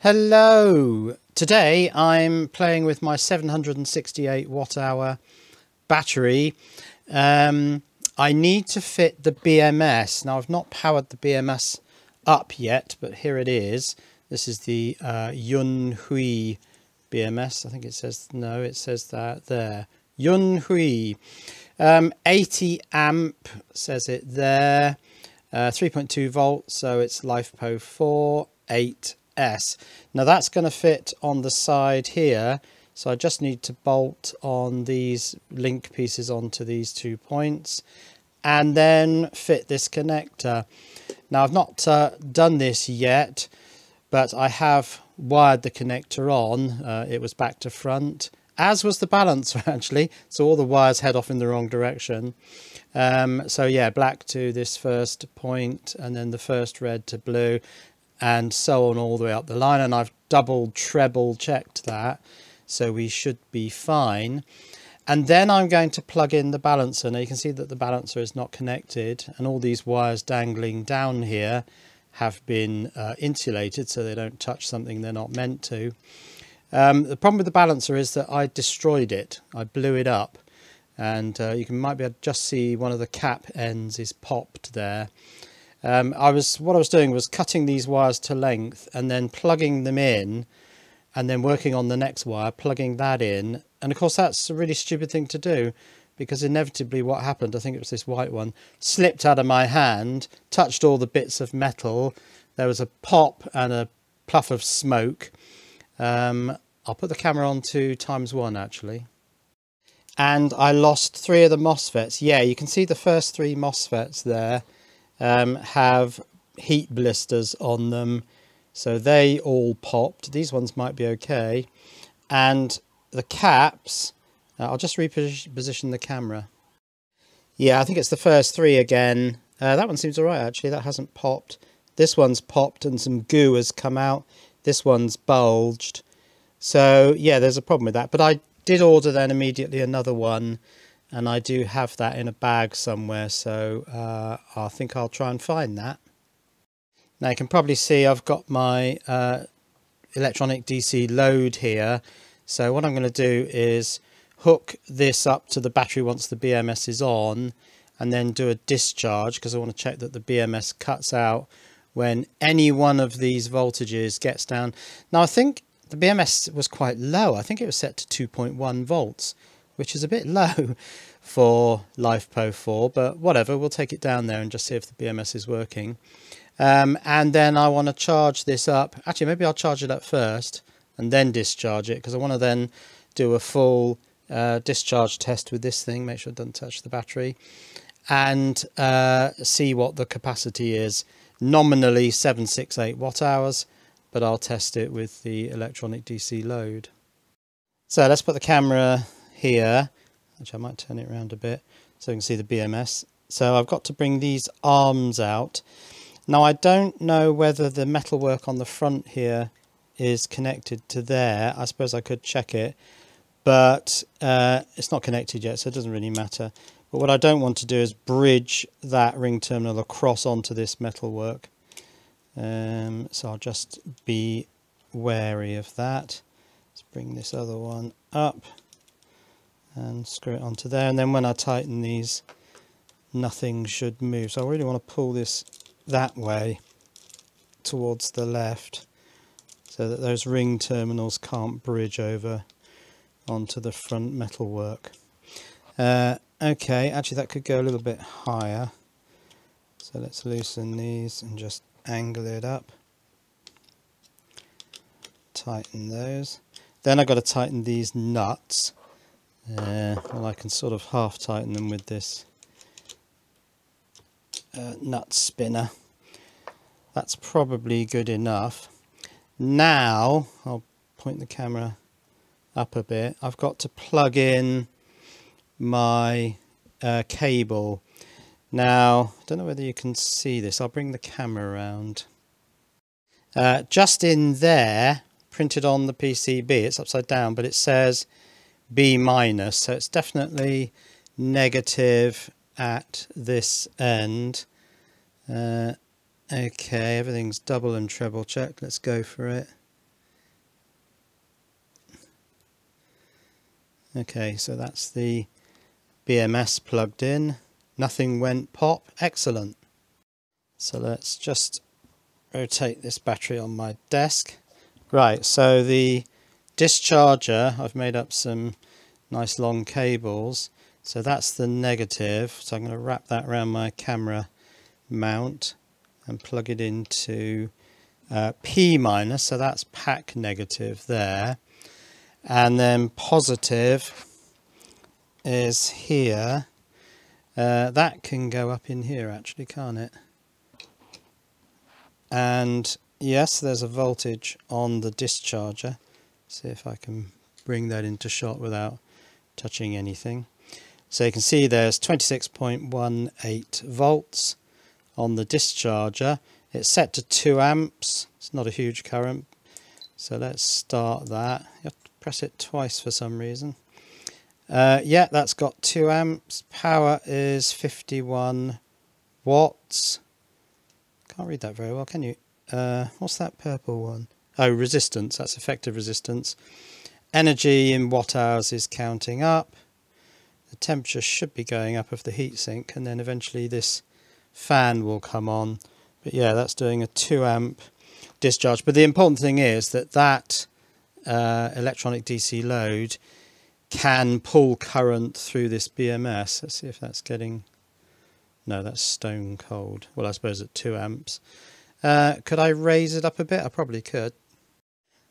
Hello! Today I'm playing with my 768 watt hour battery. Um, I need to fit the BMS. Now I've not powered the BMS up yet, but here it is. This is the uh, Yunhui BMS. I think it says, no, it says that there. Yunhui. Um, 80 amp says it there. Uh, 3.2 volts, so it's LiFePO 4, 8S. Now that's going to fit on the side here. So I just need to bolt on these link pieces onto these two points and then fit this connector. Now I've not uh, done this yet, but I have wired the connector on. Uh, it was back to front, as was the balancer actually. So all the wires head off in the wrong direction. Um, so yeah, black to this first point and then the first red to blue and so on all the way up the line. And I've double treble checked that. So we should be fine. And then I'm going to plug in the balancer. Now you can see that the balancer is not connected and all these wires dangling down here have been uh, insulated so they don't touch something they're not meant to. Um, the problem with the balancer is that I destroyed it. I blew it up and uh, you can might be able to just see one of the cap ends is popped there. Um, I was what I was doing was cutting these wires to length and then plugging them in and then working on the next wire, plugging that in. And of course, that's a really stupid thing to do because inevitably what happened, I think it was this white one, slipped out of my hand, touched all the bits of metal. There was a pop and a puff of smoke. Um, I'll put the camera on to times one actually and I lost three of the MOSFETs. Yeah, you can see the first three MOSFETs there um, have heat blisters on them. So they all popped. These ones might be okay. And the caps, uh, I'll just reposition the camera. Yeah, I think it's the first three again. Uh, that one seems all right, actually. That hasn't popped. This one's popped and some goo has come out. This one's bulged. So, yeah, there's a problem with that. But I did order then immediately another one and I do have that in a bag somewhere so uh, I think I'll try and find that. Now you can probably see I've got my uh, electronic DC load here so what I'm going to do is hook this up to the battery once the BMS is on and then do a discharge because I want to check that the BMS cuts out when any one of these voltages gets down. Now I think the BMS was quite low. I think it was set to 2.1 volts, which is a bit low for LiFePO 4, but whatever, we'll take it down there and just see if the BMS is working. Um, and then I want to charge this up. Actually, maybe I'll charge it up first and then discharge it because I want to then do a full uh, discharge test with this thing, make sure it doesn't touch the battery, and uh, see what the capacity is. Nominally 768 watt hours but I'll test it with the electronic DC load. So let's put the camera here, which I might turn it around a bit so you can see the BMS. So I've got to bring these arms out. Now I don't know whether the metalwork on the front here is connected to there. I suppose I could check it, but uh, it's not connected yet, so it doesn't really matter. But what I don't want to do is bridge that ring terminal across onto this metalwork. Um, so I'll just be wary of that. Let's bring this other one up and screw it onto there. And then when I tighten these, nothing should move. So I really want to pull this that way towards the left so that those ring terminals can't bridge over onto the front metalwork. Uh, okay, actually that could go a little bit higher. So let's loosen these and just angle it up tighten those then I've got to tighten these nuts uh, well I can sort of half tighten them with this uh, nut spinner that's probably good enough now I'll point the camera up a bit I've got to plug in my uh, cable now, I don't know whether you can see this. I'll bring the camera around. Uh, just in there, printed on the PCB, it's upside down, but it says B minus. So it's definitely negative at this end. Uh, okay, everything's double and treble checked. Let's go for it. Okay, so that's the BMS plugged in. Nothing went pop. Excellent. So let's just rotate this battery on my desk. Right, so the discharger, I've made up some nice long cables. So that's the negative. So I'm going to wrap that around my camera mount and plug it into uh, P minus. So that's pack negative there. And then positive is here. Uh, that can go up in here actually, can't it? And yes, there's a voltage on the discharger. See if I can bring that into shot without touching anything. So you can see there's 26.18 volts on the discharger. It's set to 2 amps. It's not a huge current. So let's start that. You have to press it twice for some reason. Uh, yeah, that's got 2 amps. Power is 51 watts. Can't read that very well, can you? Uh, what's that purple one? Oh, resistance. That's effective resistance. Energy in watt hours is counting up. The temperature should be going up of the heatsink and then eventually this fan will come on. But yeah, that's doing a 2 amp discharge. But the important thing is that that uh, electronic DC load can pull current through this BMS. Let's see if that's getting... No, that's stone cold. Well, I suppose at 2 amps. Uh, could I raise it up a bit? I probably could.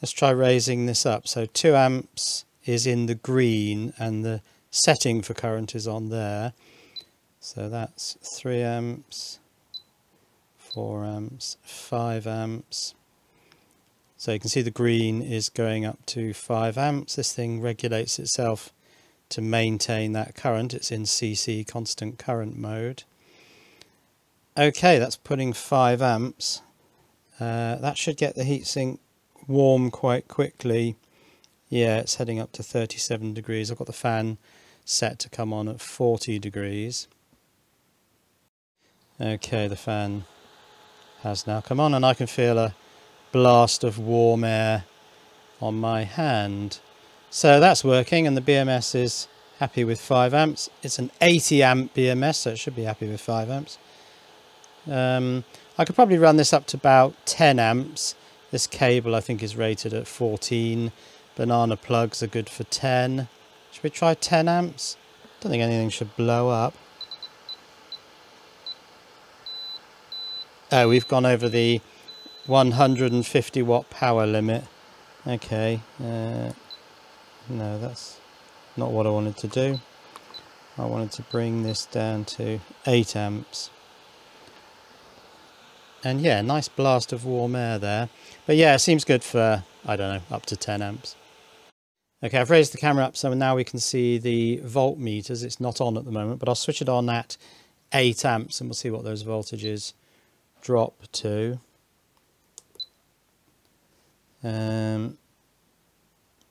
Let's try raising this up. So 2 amps is in the green and the setting for current is on there. So that's 3 amps, 4 amps, 5 amps. So you can see the green is going up to 5 amps. This thing regulates itself to maintain that current. It's in CC constant current mode. Okay, that's putting 5 amps. Uh, that should get the heatsink warm quite quickly. Yeah, it's heading up to 37 degrees. I've got the fan set to come on at 40 degrees. Okay, the fan has now come on and I can feel a blast of warm air on my hand. So that's working and the BMS is happy with 5 amps. It's an 80 amp BMS so it should be happy with 5 amps. Um, I could probably run this up to about 10 amps. This cable I think is rated at 14. Banana plugs are good for 10. Should we try 10 amps? Don't think anything should blow up. Oh, we've gone over the 150 watt power limit. Okay, uh, no, that's not what I wanted to do. I wanted to bring this down to 8 amps. And yeah, nice blast of warm air there. But yeah, it seems good for, I don't know, up to 10 amps. Okay, I've raised the camera up so now we can see the voltmeters. It's not on at the moment, but I'll switch it on at 8 amps and we'll see what those voltages drop to. Um,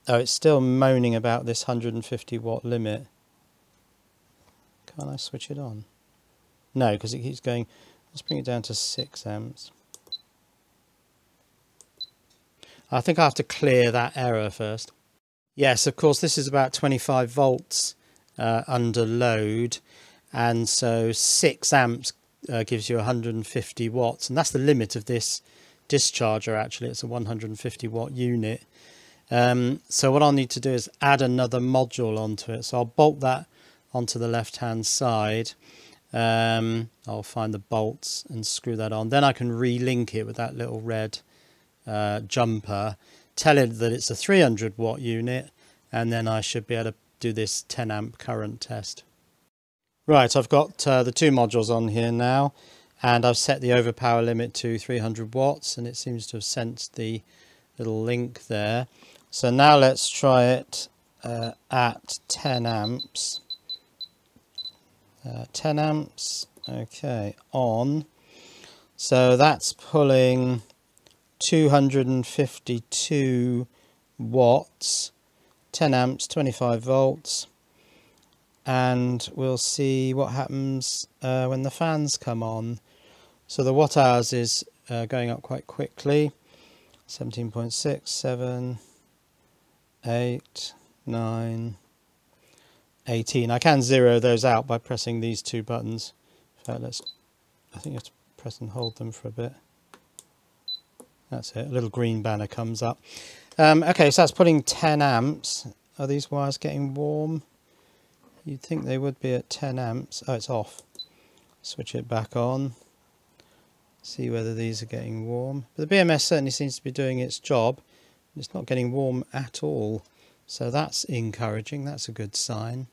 oh, it's still moaning about this 150 watt limit. Can't I switch it on? No, because it keeps going. Let's bring it down to 6 amps. I think I have to clear that error first. Yes, of course, this is about 25 volts uh, under load. And so 6 amps uh, gives you 150 watts. And that's the limit of this discharger actually it's a 150 watt unit um, so what I'll need to do is add another module onto it so I'll bolt that onto the left hand side um, I'll find the bolts and screw that on. Then I can relink it with that little red uh, jumper tell it that it's a 300 watt unit and then I should be able to do this 10 amp current test. Right I've got uh, the two modules on here now and I've set the overpower limit to 300 watts and it seems to have sensed the little link there. So now let's try it uh, at 10 amps uh, 10 amps okay on. So that's pulling 252 watts 10 amps 25 volts. And we'll see what happens uh, when the fans come on. So the watt hours is uh, going up quite quickly. 17.6, 7, 8, 9, 18. I can zero those out by pressing these two buttons. Fact, let's, I think you have to press and hold them for a bit. That's it, a little green banner comes up. Um, okay, so that's putting 10 amps. Are these wires getting warm? You'd think they would be at 10 amps. Oh, it's off. Switch it back on. See whether these are getting warm. But the BMS certainly seems to be doing its job. It's not getting warm at all. So that's encouraging. That's a good sign.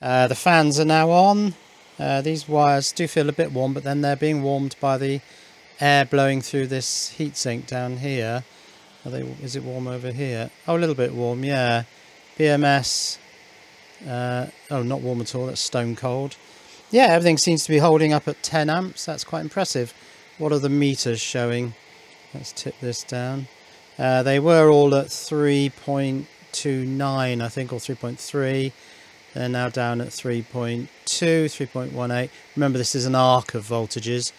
Uh, the fans are now on. Uh, these wires do feel a bit warm, but then they're being warmed by the air blowing through this heatsink down here. They, is it warm over here? Oh, a little bit warm, yeah. BMS. Uh, oh, not warm at all. That's stone cold. Yeah, everything seems to be holding up at 10 amps. That's quite impressive. What are the meters showing? Let's tip this down. Uh, they were all at 3.29, I think, or 3.3. They're now down at 3.2, 3.18. Remember, this is an arc of voltages.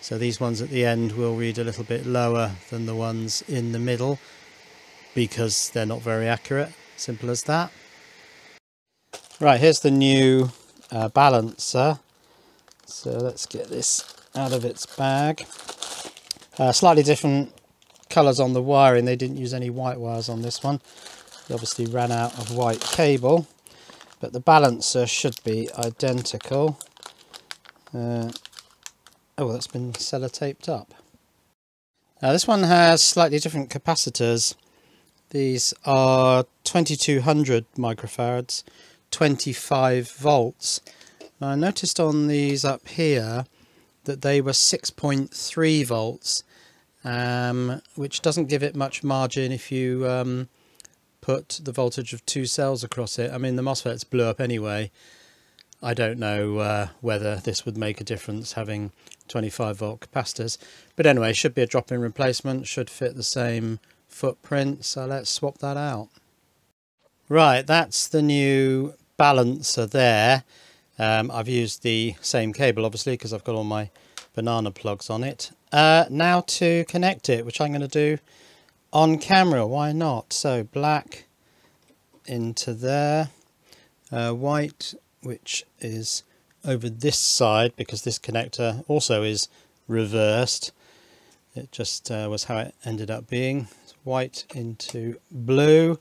So these ones at the end will read a little bit lower than the ones in the middle because they're not very accurate. Simple as that. Right, here's the new uh, balancer. So let's get this out of its bag. Uh, slightly different colours on the wiring. They didn't use any white wires on this one. They obviously ran out of white cable. But the balancer should be identical. Uh, Oh, that's been sellotaped up. Now this one has slightly different capacitors. These are 2200 microfarads, 25 volts. I noticed on these up here that they were 6.3 volts, um, which doesn't give it much margin if you um, put the voltage of two cells across it. I mean, the MOSFETs blew up anyway. I don't know uh, whether this would make a difference having 25 volt capacitors. But anyway, should be a drop-in replacement, should fit the same footprint. So let's swap that out. Right, that's the new balancer there. Um, I've used the same cable, obviously, because I've got all my banana plugs on it. Uh, now to connect it, which I'm going to do on camera. Why not? So black into there, uh, white, which is over this side because this connector also is reversed. It just uh, was how it ended up being. It's white into blue.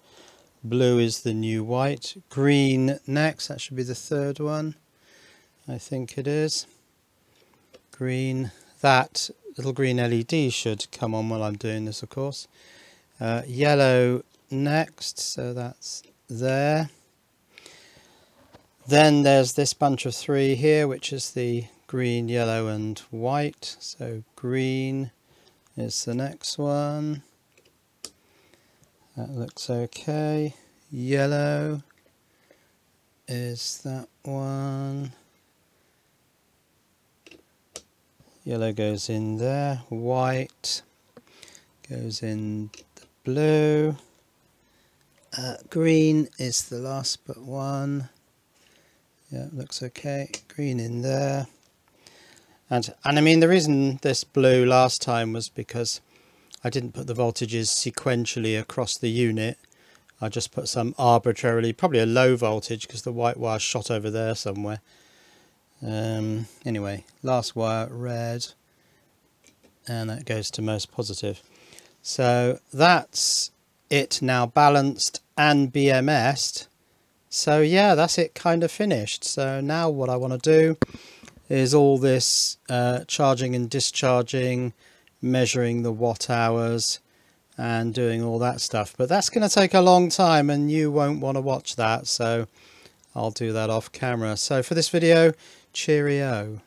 Blue is the new white. Green next. That should be the third one. I think it is. Green. That little green LED should come on while I'm doing this, of course. Uh, yellow next. So that's there. Then there's this bunch of three here, which is the green, yellow and white. So green is the next one. That looks okay. Yellow is that one. Yellow goes in there. White goes in blew. Uh, green is the last but one. Yeah looks okay. Green in there. And and I mean the reason this blue last time was because I didn't put the voltages sequentially across the unit. I just put some arbitrarily probably a low voltage because the white wire shot over there somewhere. Um, anyway last wire red and that goes to most positive so that's it now balanced and BMS'd so yeah, that's it kind of finished. So now what I want to do is all this uh, charging and discharging, measuring the watt hours and doing all that stuff. But that's going to take a long time and you won't want to watch that. So I'll do that off camera. So for this video, cheerio.